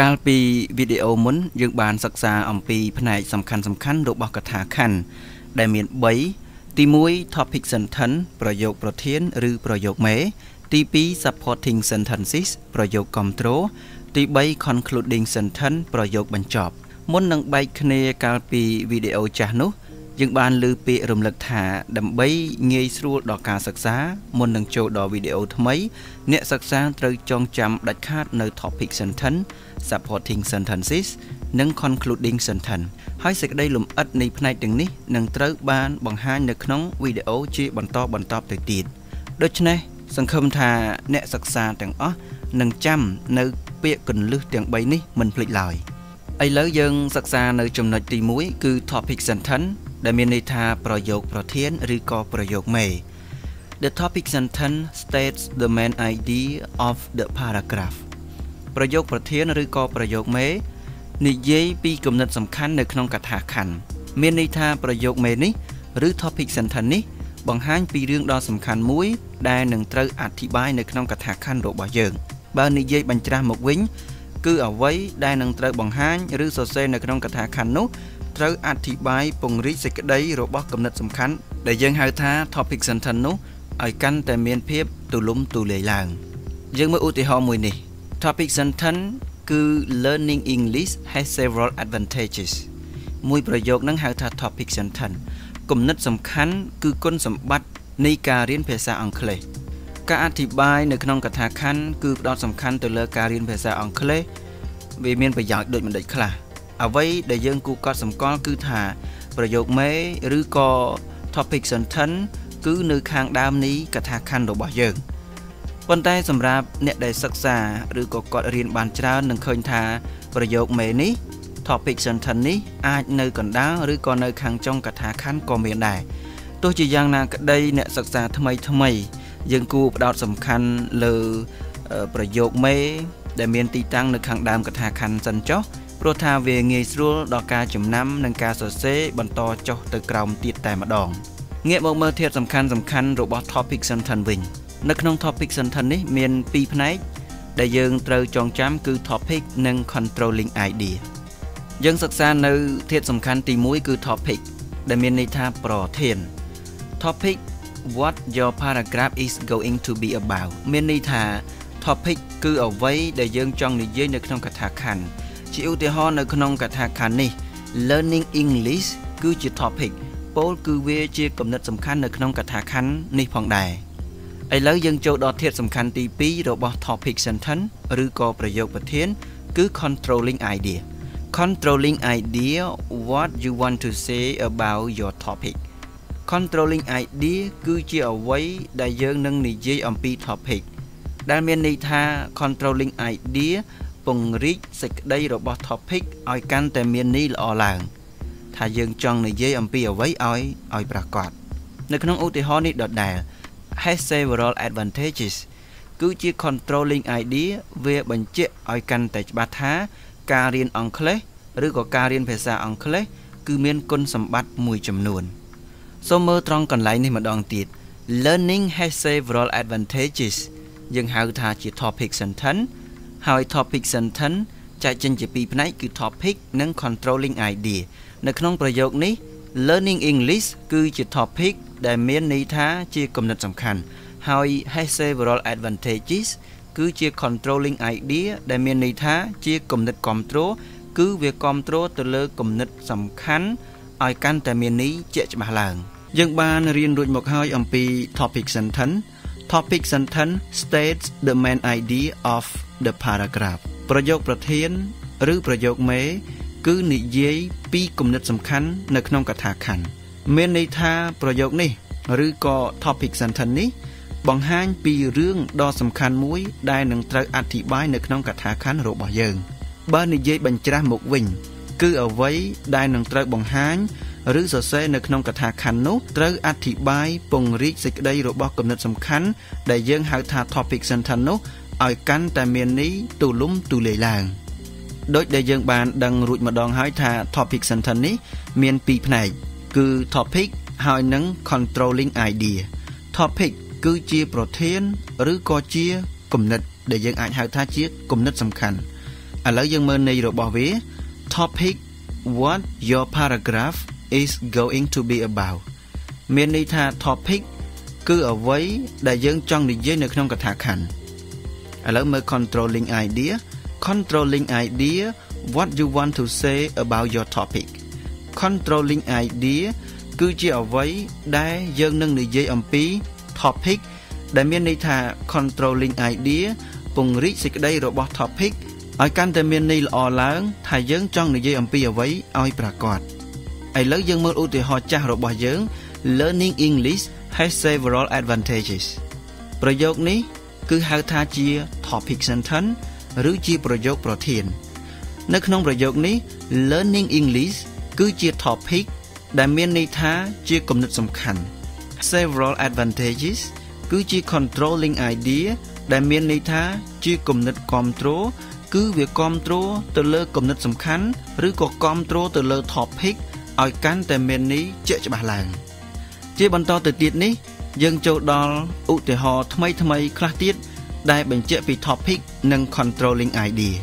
កាលពីវីដេអូមុន យើងបានសិក្សាអំពីផ្នែកសំខាន់សំខាន់របស់កថាខណ្ឌដែលមាន3ទី1 topic sentence ប្រយោគប្រធាន ឬប្រយោគមេ ទី2 supporting sentences ប្រយោគគ្រប់គ្រងទី3 concluding sentence ប្រយោគបញ្ចប់ មុននឹងបែកគ្នាកាលពីវីដេអូចាស់នោះយើងបានលើពាក្យរំលឹកថាដើម្បីងាយស្រួលដល់ការសិក្សាមុននឹងចូលដល់វីដេអូថ្មី អ្នកសិក្សាត្រូវចងចាំដាច់ខាតនៅ topic sentence supporting sentences និង concluding sentence ហើយសេចក្តីលម្អិតនៃផ្នែកទាំងនេះនឹងត្រូវបានបង្ហាញនៅក្នុងវីដេអូជាបន្តបន្តទៅទៀតដូច្នេះសង្ឃឹមថាអ្នកសិក្សាទាំងអស់នឹងចាំនៅពាក្យគន្លឹះទាំង3នេះមិនភ្លេចឡើយឥឡូវយើងសិក្សានៅចំណុចទី1គឺ topic sentence ដែលមានន័យថាប្រយោគប្រធានឬក៏ប្រយោគមេ The topic sentence states the main idea of the paragraph ប្រយោគប្រធានឬក៏ប្រយោគមេ និយាយពីគំនិតសំខាន់នៅក្នុងកថាខណ្ឌមានន័យថាប្រយោគមេនេះឬ topic sentence នេះបង្ហាញពីរឿងដ៏សំខាន់មួយ ដែលនឹងត្រូវអធិប្បាយនៅក្នុងកថាខណ្ឌរបស់យើង បើនិយាយបញ្ច្រាស់មកវិញ គឺអ្វីដែលនឹងត្រូវបង្ហាញឬសរសេរនៅក្នុងកថាខណ្ឌនោះត្រូវអធិប្បាយពង្រីកសេចក្តីរបស់គំនិតសំខាន់ដែលយើងហៅថា topic sentence នោះឲ្យកាន់តែមានភាពទូលំទូលាយឡើង យើងមើលឧទាហរណ៍មួយនេះ topic sentence គឺ learning english has several advantages មួយប្រយោគនឹងហៅថា topic sentence គំនិតសំខាន់គឺគុណសម្បត្តិនៃការរៀនភាសាអង់គ្លេសការអធិប្បាយនៅក្នុងកថាខណ្ឌគឺផ្ដោតសំខាន់ទៅលើការរៀនភាសាអង់គ្លេសវាមានប្រយោជន៍ដូចមិនដូចខ្លះអ្វីដែលយើងគូកត់សម្គាល់គឺថា ប្រយោគមេឬក៏ topic sentence គឺនៅខាងដើមនៃកថាខណ្ឌរបស់យើង ប៉ុន្តែសម្រាប់អ្នកដែលសិក្សាឬក៏គាត់រៀនបានច្រើននឹងឃើញថាប្រយោគមេនេះ topic sentence នេះអាចនៅកណ្ដាលឬក៏នៅខាងចុងកថាខណ្ឌក៏មានដែរទោះជាយ៉ាងណាក្តីអ្នកសិក្សាថ្មីថ្មី យើងគួរផ្ដោតសំខាន់លើប្រយោគមេដែលមានទីតាំងនៅខាងដើមកថាខណ្ឌសិនចុះព្រោះថាវាងាយស្រួលដល់ការចំណាំនិងការសរសេរបន្តចុះទៅក្រោមទៀតតែម្ដងងាកមកមើលធាតុសំខាន់សំខាន់របស់ topic sentence វិញ នៅក្នុង topic sentence នេះមាន2ផ្នែកដែលយើងត្រូវចងចាំគឺ topic និង controlling idea យើងសិក្សានៅធាតុសំខាន់ទី1គឺ topic ដែលមានន័យថាប្រធាន topic what your paragraph is going to be about មានន័យថា topic គឺអ្វីដែលយើងចង់និយាយនៅក្នុងកថាខណ្ឌជាឧទាហរណ៍នៅក្នុងកថាខណ្ឌនេះ learning english គឺជា topic ពោលគឺវាជាគំនិតសំខាន់នៅក្នុងកថាខណ្ឌនេះផងដែរ ឥឡូវយើងចូលដល់ធាតុសំខាន់ទី2របស់ topic sentence ឬក៏ប្រយោគប្រធាន គឺ controlling idea controlling idea what you want to say about your topic controlling idea គឺជាអ្វីដែលយើងនឹងនិយាយអំពី topic ដែលមានន័យថា controlling idea ពង្រីកសេចក្តីរបស់ topic ឲ្យកាន់តែមានន័យល្អឡើង ថាយើងចង់និយាយអំពីអ្វីឲ្យឲ្យប្រកបនៅក្នុងឧទាហរណ៍នេះដដែល has several advantages គឺជា controlling idea វាបញ្ជាក់ឲ្យកាន់តែច្បាស់ថា ការរៀនអង់គ្លេសឬក៏ការរៀនភាសាអង់គ្លេសគឺមានគុណសម្បត្តិមួយចំនួនសូមមើលត្រង់កន្លែងនេះម្ដងទៀត learning has several advantages យើងហៅថាជា topic sentence ហើយ topic sentence ចែកចេញជាពីរផ្នែកគឺ topic និង controlling idea នៅក្នុងប្រយោគនេះ learning english គឺជា topic ដែលមានន័យថាជាគំនិតសំខាន់ ហើយ has several advantages គឺជា controlling idea ដែលមានន័យថាជាគំនិតគ្រប់គ្រងគឺវាគ្រប់គ្រងទៅលើគំនិតសំខាន់ឲ្យកាន់តែមានន័យជាក់ច្បាស់ឡើង យើងបានរៀនរួចមកហើយអំពី topic sentence topic sentence states the main idea of the paragraph ប្រយោគប្រធាន ឬប្រយោគមេ គឺនិយាយពីគំនិតសំខាន់នៅក្នុងកថាខណ្ឌមានន័យថាប្រយោគនេះឬក៏ topic sentence នេះបង្ហាញពីរឿងដ៏សំខាន់មួយ ដែលនឹងត្រូវអធិប្បាយនៅក្នុងកថាខណ្ឌរបស់យើង បើនិយាយបញ្ច្រាស់មកវិញ គឺអ្វីដែលនឹងត្រូវបង្ហាញឬសរសេរនៅក្នុងកថាខណ្ឌនោះត្រូវអធិប្បាយពង្រីកសេចក្តីរបស់គំនិតសំខាន់ដែលយើងហៅថា topic sentence នោះឲ្យកាន់តែមានន័យទូលំទូលាយឡើង ដូចដែលយើងបានដឹងរួចម្ដងហើយថា topic sentence នេះមានពីរផ្នែកគឺ topic ហើយនិង controlling idea topic គឺជាប្រធានឬក៏ជាគំនិត ដែលយើងអាចហៅថាជាគំនិតសំខាន់ឥឡូវយើងមើលន័យរបស់វា topic what your paragraph is going to be about មានន័យថា topic គឺអ្វីដែលយើងចង់និយាយនៅក្នុងកថាខណ្ឌឥឡូវមើល controlling idea controlling idea what you want to say about your topic controlling idea គឺជាអ្វីដែលយើងនឹងនិយាយអំពី topic ដែលមានន័យថា controlling idea ពង្រីកសេចក្តីរបស់ topic ឲ្យកាន់តែមានន័យល្អឡើងថាយើងចង់និយាយអំពីអ្វីឲ្យប្រាកដឥឡូវយើងមើលឧទាហរណ៍ចាស់របស់យើង Learning English has several advantages ប្រយោគនេះគឺហៅថាជា topic sentence ឬជាប្រយោគប្រធាន នៅក្នុងប្រយោគនេះ learning english គឺជា topic ដែលមានន័យថាជាគំនិតសំខាន់ several advantages គឺជា controlling idea ដែលមានន័យថាជាគំនិតគ្រប់គ្រងគឺវាគ្រប់គ្រងទៅលើគំនិតសំខាន់ឬក៏គ្រប់គ្រងទៅលើ topic ឲ្យកាន់តែមានន័យជាក់ច្បាស់ឡើង ជាបន្តទៅទៀតនេះ យើងចូលដល់ឧទាហរណ៍ថ្មីថ្មីខ្លះទៀត ដែលបញ្ជាក់ពី topic និង controlling idea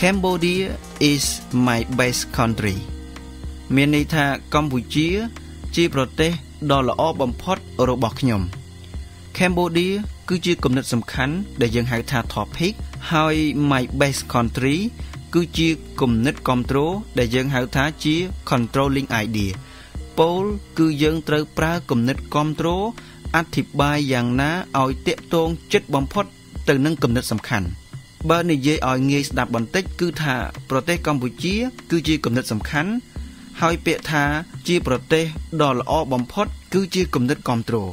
Cambodia is my best country មានន័យថាកម្ពុជា ជាប្រទេសដ៏ល្អបំផុតរបស់ខ្ញុំ Cambodia គឺជាគំនិតសំខាន់ដែលយើងហៅថា topic ហើយ my best country គឺជាគំនិតគ្រប់គ្រងដែលយើងហៅថាជា controlling idea ពោលគឺយើងត្រូវប្រើគំនិតគ្រប់គ្រង អធិប្បាយយ៉ាងណាឲ្យតាក់ទងចិត្តបំផុតទៅនឹងគំនិតសំខាន់បើនិយាយឲ្យងាយស្ដាប់បន្តិចគឺថាប្រទេសកម្ពុជា គឺជាគំនិតសំខាន់ហើយពាក្យថាជាប្រទេសដ៏ល្អបំផុត គឺជាគំនិតគ្រប់គ្រង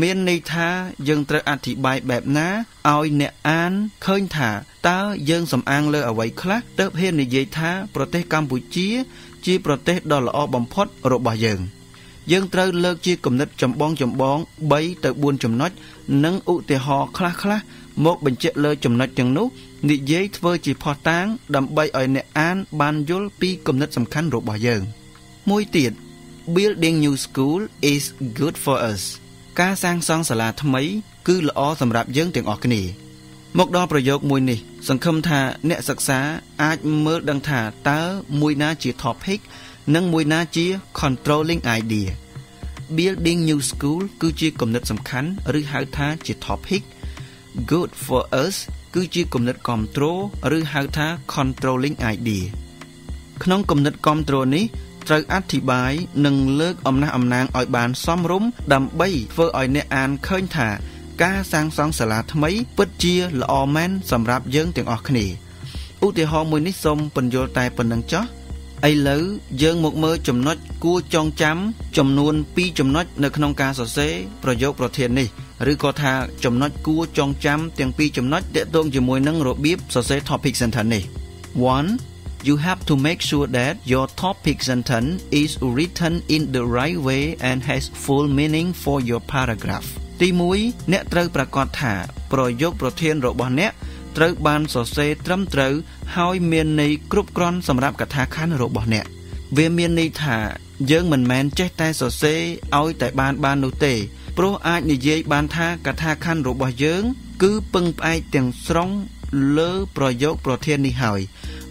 មានន័យថាយើងត្រូវអធិប្បាយបែបណាឲ្យអ្នកអានឃើញថាតើយើងសំអាងលើអ្វីខ្លះទើបហ៊ាននិយាយថាប្រទេសកម្ពុជា ជាប្រទេសដ៏ល្អបំផុតរបស់យើង។ យើងត្រូវលើកជាគំនិតចម្បងចម្បង3ទៅ4ចំណុចនិងឧទាហរណ៍ខ្លះៗមកបញ្ជាក់លើចំណុចទាំងនោះនិយាយធ្វើជាផុសតាង ដើម្បីឲ្យអ្នកអាន បានយល់ពីគំនិតសំខាន់របស់យើងមួយទៀត Building new school is good for us ការសាងសង់សាលាថ្មី គឺល្អសម្រាប់យើងទាំងអស់គ្នាមកដល់ប្រយោគមួយនេះសង្ឃឹមថាអ្នកសិក្សាអាចមើលដឹងថាតើមួយណាជា topic និងមួយណាជា controlling idea building new school គឺជាគំនិតសំខាន់ឬហៅថាជា topic good for us គឺជាគំនិតគ្រប់គ្រងឬហៅថា controlling idea ក្នុងគំនិតគ្រប់គ្រងនេះត្រូវអធិប្បាយនិងលើកអំណះអំណាងឲ្យបានសមរម្យដើម្បីធ្វើឲ្យអ្នកអានឃើញថាការសាងសង់សាលាថ្មី ពិតជាល្អមែនសម្រាប់យើងទាំងអស់គ្នាឧទាហរណ៍មួយនេះសូមពន្យល់តែប៉ុណ្្នឹងចុះ ឥឡូវយើងមកមើលចំណុចគួរចងចាំចំនួន2ចំណុចនៅក្នុងការសរសេរប្រយោគប្រធាននេះឬក៏ថាចំណុចគួរចងចាំទាំងពីរចំណុចទាក់ទងជាមួយនឹងរបៀបសរសេរ topic sentence នេះ1 You have to make sure that your topic sentence is written in the right way and has full meaning for your paragraph ទី1អ្នកត្រូវប្រាកដថាប្រយោគប្រធានរបស់អ្នក ត្រូវបានសរសេរត្រឹមត្រូវហើយមានន័យគ្រប់គ្រាន់សម្រាប់កថាខណ្ឌរបស់អ្នកវាមានន័យថាយើងមិនមែនចេះតែសរសេរឲ្យតែបានបាននោះទេព្រោះអាចនិយាយបានថាកថាខណ្ឌរបស់យើង គឺពឹងផ្អែកទាំងស្រុងលើប្រយោគប្រធាននេះហើយ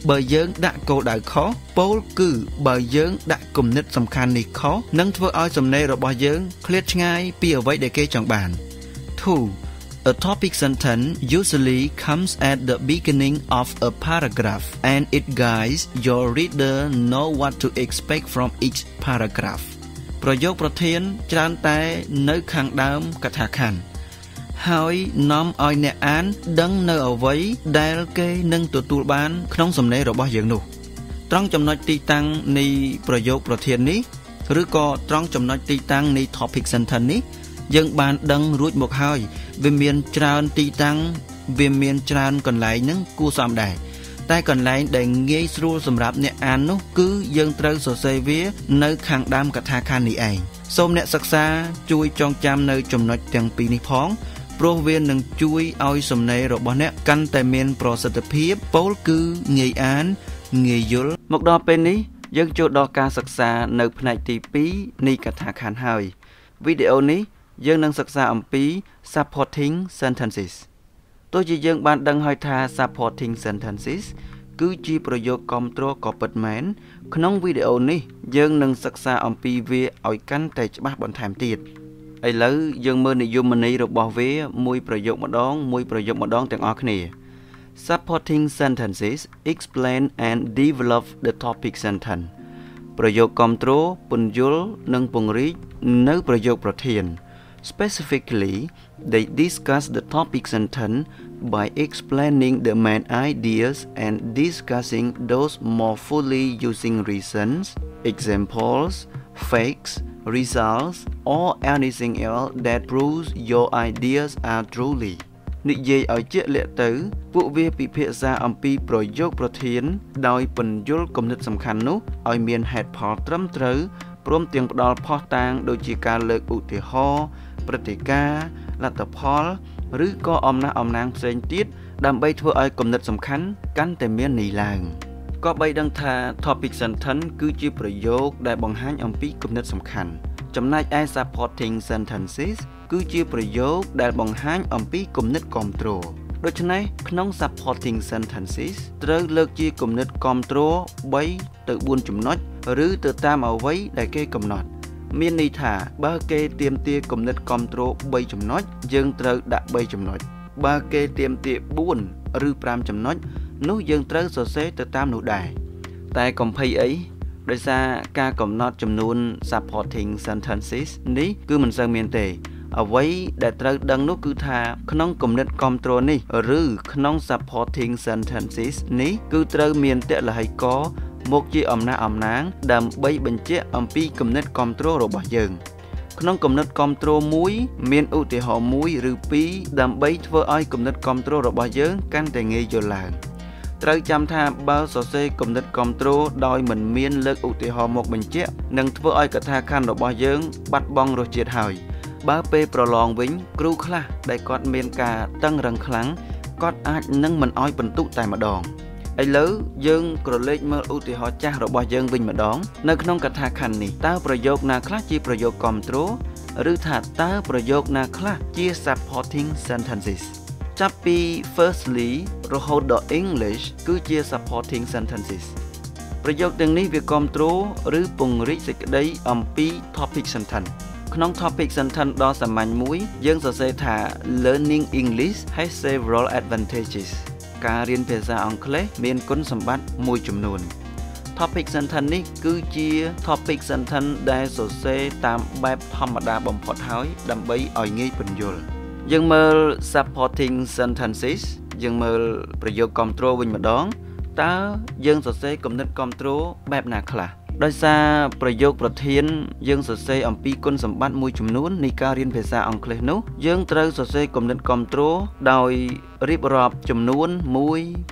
បើយើងដាក់គោលដៅខុសពោលគឺបើយើងដាក់គំនិតសំខាន់នេះខុសនឹងធ្វើឲ្យសំណេររបស់យើងឃ្លាតឆ្ងាយពីអ្វីដែលគេចង់បាន2 A topic sentence usually comes at the beginning of a paragraph and it guides your reader know what to expect from each paragraph ប្រយោគប្រធានច្រើនតែនៅខាងដើមកថាខណ្ឌហើយនាំឲ្យអ្នកអានដឹងនៅអ្វីដែលគេនឹងទទួលបានក្នុងសំណេររបស់យើងនោះ ត្រង់ចំណុចទីតាំងនៃប្រយោគប្រធាននេះឬក៏ត្រង់ចំណុចទីតាំងនៃ topic sentence នេះ យើងបានដឹងរួចមកហើយវាមានច្រើនទីតាំងវាមានច្រើនកន្លែងនឹងគួរសមដែរតែកន្លែងដែលងាយស្រួលសម្រាប់អ្នកអាននោះគឺយើងត្រូវសរសេរវានៅខាងដើមកថាខណ្ឌនេះឯងសូមអ្នកសិក្សាជួយចងចាំនៅចំណុចទាំងពីរនេះផងព្រោះវានឹងជួយឲ្យសំណេររបស់អ្នកកាន់តែមានប្រសិទ្ធភាពពោលគឺងាយអានងាយយល់មកដល់ពេលនេះយើងចូលដល់ការសិក្សានៅផ្នែកទី2នៃកថាខណ្ឌហើយវីដេអូនេះ យើងនឹងសិក្សាអំពី supporting sentences ទោះជាយើងបានដឹងហើយថា supporting sentences គឺជាប្រយោគគ្រប់គ្រងក៏ពិតមែនក្នុងវីដេអូនេះ យើងនឹងសិក្សាអំពីវាឲ្យកាន់តែច្បាស់បន្ថែមទៀតឥឡូវយើងមើលនិយមន័យរបស់វា មួយប្រយោគម្ដង មួយប្រយោគម្ដងទាំងអស់គ្នា Supporting sentences explain and develop the topic sentence ប្រយោគគ្រប់គ្រងពន្យល់និងពង្រីកនៅប្រយោគប្រធាន Specifically they discuss the topic sentence by explaining the main ideas and discussing those more fully using reasons examples facts results or anything else that proves your ideas are truly និយាយឲ្យជាក់លាក់ទៅ ពួកវាពិភាក្សាអំពីប្រយោគប្រធាន ដោយពន្យល់គំនិតសំខាន់នោះឲ្យមានហេតុផលត្រឹមត្រូវព្រមទាំងផ្ដល់ផុសតាង ដូចជាការលើកឧទាហរណ៍ ព្រឹត្តិការណ៍លទ្ធផលឬក៏អំណះអំណាងផ្សេងទៀតដើម្បីធ្វើឲ្យគំនិតសំខាន់កាន់តែមានន័យឡើងក៏បីដឹងថា topic sentence គឺជាប្រយោគដែលបង្ហាញអំពីគំនិតសំខាន់ចំណែកឯ supporting sentences គឺជាប្រយោគដែលបង្ហាញអំពីគំនិតគ្រប់គ្រងដូច្នេះក្នុង supporting sentences ត្រូវលើកជាគំនិតគ្រប់គ្រង3ទៅ4ចំណុចឬទៅតាមអ្វីដែលគេកំណត់ មានន័យថាបើគេទៀមទាគំនិតគ្រប់គ្រង3ចំណុចយើងត្រូវដាក់3ចំណុចបើគេទៀមទា4ឬ5ចំណុចនោះយើងត្រូវសរសេរទៅតាមនោះដែរតែកំភៃអីដោយសារការកំណត់ចំនួន supporting sentences នេះគឺមិនសូវមានទេអ្វីដែលត្រូវដឹងនោះគឺថាក្នុងគំនិតគ្រប់គ្រងនេះ ឬក្នុង supporting sentences នេះគឺត្រូវមានតលហិក មកជាអំណះអំណាង ដើម្បីបញ្ជាក់អំពីគំនិតគ្រប់គ្រងរបស់យើងក្នុងគំនិតគ្រប់គ្រងមួយ មានឧទាហរណ៍មួយឬពីរដើម្បីធ្វើឲ្យគំនិតគ្រប់គ្រងរបស់យើងកាន់តែងាយយល់ឡើងត្រូវចាំថាបើសរសេរគំនិតគ្រប់គ្រងដោយមិនមានលើកឧទាហរណ៍មកបញ្ជាក់នឹងធ្វើឲ្យកថាខណ្ឌរបស់យើង បាត់បង់រសជាតិហើយបើពេលប្រឡងវិញគ្រូខ្លះដែលគាត់មានការតឹងរឹងខ្លាំងគាត់អាចនឹងមិនអោយបន្ទុកតែម្ដង ឥឡូវយើងក្រឡេកមើលឧទាហរណ៍ចាស់របស់យើងវិញម្ដង នៅក្នុងកថាខណ្ឌនេះតើប្រយោគណាខ្លះជាប្រយោគគ្រប់គ្រងឬថាតើប្រយោគណាខ្លះជា supporting sentences ចាប់ពី firstly រហូតដល់ English គឺជា supporting sentences ប្រយោគទាំងនេះវាគ្រប់គ្រងឬពង្រីកសេចក្តីអំពី topic sentence ក្នុង topic sentence ដ៏សាមញ្ញមួយ យើងសរសេរថា learning English has several advantages ការរៀនភាសាអង់គ្លេសមានគុណសម្បត្តិមួយចំនួន topic sentence នេះគឺជា topic sentence ដែលសរសេរតាមបែបធម្មតាបំផុតហើយ ដើម្បីឲ្យងាយពន្យល់យើងមើល supporting sentences យើងមើលប្រយោគគ្រប់គ្រងវិញម្ដងតើយើងសរសេរគំនិតគ្រប់គ្រងបែបណាខ្លះ ដោយសារប្រយោគប្រធាន យើងសរសេរអំពីគុណសម្បត្តិមួយចំនួននៃការរៀនភាសាអង់គ្លេសនោះយើងត្រូវសរសេរគំនិតគ្រប់គ្រងដោយរៀបរាប់ចំនួន1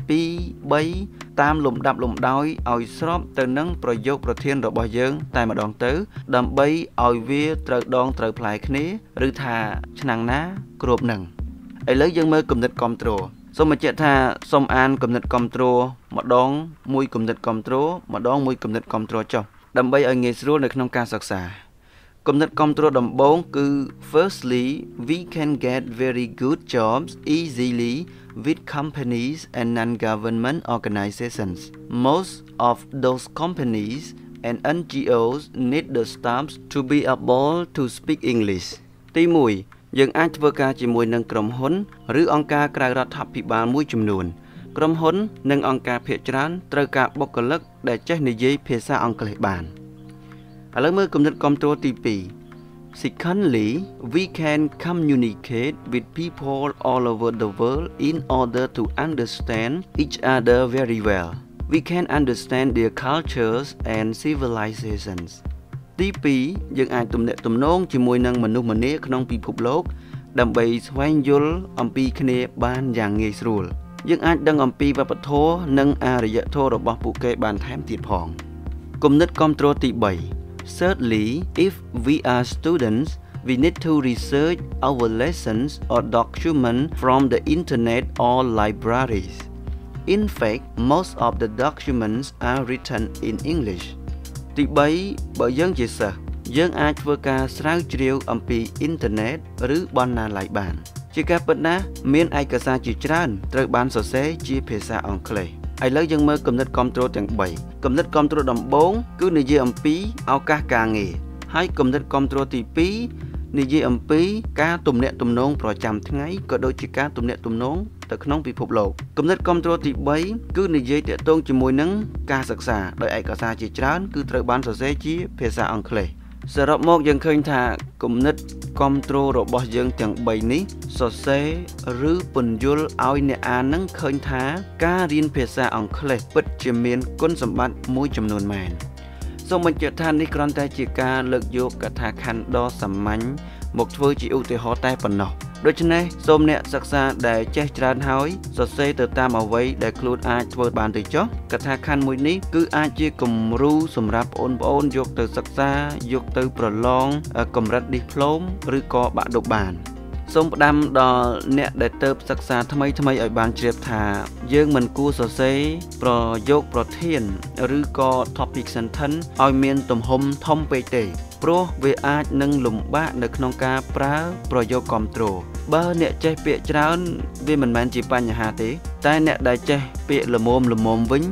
2 3តាមលំដាប់លំដោយឲ្យស្របទៅនឹងប្រយោគប្រធានរបស់យើង តែម្ដងទៅ ដើម្បីឲ្យវាត្រូវដងត្រូវផ្លែគ្នា ឬថាឆ្នាំងណាគ្របនឹងឥឡូវយើងមើលគំនិតគ្រប់គ្រង សូមបញ្ជាក់ថាសូមអានគំនិតគ្រប់គ្រងម្ដងមួយគំនិតគ្រប់គ្រងម្ដងមួយគំនិតគ្រប់គ្រងចុះដើម្បីឲ្យងាយស្រួលនៅក្នុងការសិក្សាគំនិតគ្រប់គ្រងដំបូងគឺ firstly we can get very good jobs easily with companies and non-government organizations most of those companies and NGOs need the staffs to be able to speak English ទី1 យើងអាចធ្វើការជាមួយនឹងក្រុមហ៊ុន ឬអង្គការក្រៅរដ្ឋាភិបាលមួយចំនួន ក្រុមហ៊ុន និងអង្គការភាគច្រើនត្រូវការបុគ្គលិកដែលចេះនិយាយភាសាអង់គ្លេសបានឥឡូវមើលគំនិតគ្រប់គ្រងទី2 Secondly we can communicate with people all over the world in order to understand each other very well we can understand their cultures and civilizations ទី2យើងអាចទំនាក់ទំនងជាមួយនឹងមនុស្សម្នាក្នុងពិភពលោក ដើម្បីស្វែងយល់អំពីគ្នាបានយ៉ាងងាយស្រួលយើងអាចដឹងអំពីវប្បធម៌និងអរិយធម៌របស់ពួកគេបានថែមទៀតផងគំនិតគ្រប់គ្រងទី3 Thirdly if we are students we need to research our lessons or document from the internet or libraries in fact most of the documents are written in English ទី3បើយើងជាសិស្សយើងអាចធ្វើការស្រាវជ្រាវអំពីអ៊ីនធឺណិតឬបណ្ណាល័យបាន ជាការពិតណាស់មានឯកសារជាច្រើនត្រូវបានសរសេរជាភាសាអង់គ្លេសឥឡូវយើងមើលគំនិតគ្រប់គ្រងទាំង3គំនិតគ្រប់គ្រងដំបូងគឺនិយាយអំពីឱកាសការងារហើយគំនិតគ្រប់គ្រងទី2 និយាយអំពីការទំនាក់ទំនងប្រចាំថ្ងៃក៏ដូចជាការទំនាក់ទំនងទៅក្នុងពិភពលោកគំនិតគ្រប់គ្រងទី3គឺនិយាយទាក់ទងជាមួយនឹងការសិក្សាដោយឯកសារជាច្រើនគឺត្រូវបានសរសេរជាភាសាអង់គ្លេសសរុបមកយើងឃើញថាគំនិតគ្រប់គ្រងរបស់យើងទាំង3នេះសរសេរឬពន្យល់ឲ្យអ្នកអាននឹងឃើញថាការរៀនភាសាអង់គ្លេសពិតជាមានគុណសម្បត្តិមួយចំនួនមែន សូមបញ្ជាក់ថានេះគ្រាន់តែជាការលើកយកកថាខណ្ឌដ៏សាមញ្ញមកធ្វើជាឧទាហរណ៍តែប៉ុណ្ណោះដូច្នេះសូមអ្នកសិក្សាដែលចេះច្រើនហើយសរសេរទៅតាមអ្វីដែលខ្លួនអាចធ្វើបានទៅចុះកថាខណ្ឌមួយនេះគឺអាចជាគំរូសម្រាប់បងប្អូនយកទៅសិក្សាយកទៅប្រឡងកម្រិតឌីប្លូមឬក៏បាក់ឌុបបាន សូមផ្ដាំដល់អ្នកដែលទៅសិក្សាថ្មីថ្មីឲ្យបានជ្រាបថា យើងមិនគួរសរសេរប្រយោគប្រធាន ឬក៏ topic sentence ឲ្យមានទំហំធំពេកទេព្រោះវាអាចនឹងលំបាកនៅក្នុងការប្រើប្រយោគគ្រប់គ្រងបើអ្នកចេះពាក្យច្រើនវាមិនមែនជាបញ្ហាទេ តែអ្នកដែលចេះពាក្យល្មមល្មមវិញ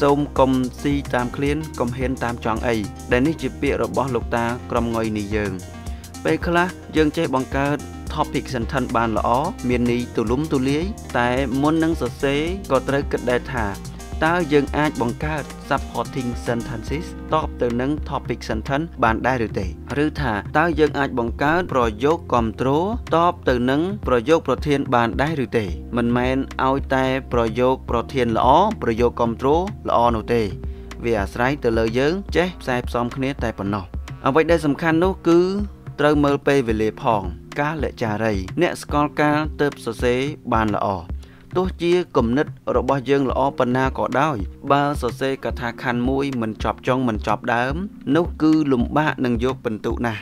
សូមកុំស៊ីតាមឃ្លានកុំហ៊ានតាមចង់អីដែលនេះជាពាក្យរបស់លោកតាក្រុមងុយនេះយើងពេលខ្លះយើងចេះបង្កើត topic sentence បានល្អមានន័យទូលំទូលាយតែមុននឹងសរសេរក៏ត្រូវគិតដែរថាតើយើងអាចបង្កើត supporting sentences តបទៅនឹង topic sentence បានដែរឬទេឬថាតើយើងអាចបង្កើតប្រយោគគ្រប់គ្រងតបទៅនឹងប្រយោគប្រធានបានដែរឬទេ មិនមែនឲ្យតែប្រយោគប្រធានល្អប្រយោគគ្រប់គ្រងល្អនោះទេ វាអាស្រ័យទៅលើយើងចេះផ្សាយផ្សំគ្នាតែប៉ុណ្ណោះអ្វីដែលសំខាន់នោះគឺត្រូវមើលពេលវេលាផង កាលចារី អ្នកស្គាល់កាលទៅសរសេរបានល្អទោះជាគំនិតរបស់យើងល្អប៉ុណ្ណាក៏ដោយបើសរសេរកថាខណ្ឌមួយមិនចប់ចុងមិនចប់ដើម នោះគឺលំបាកនឹងយកពិន្ទុណាស់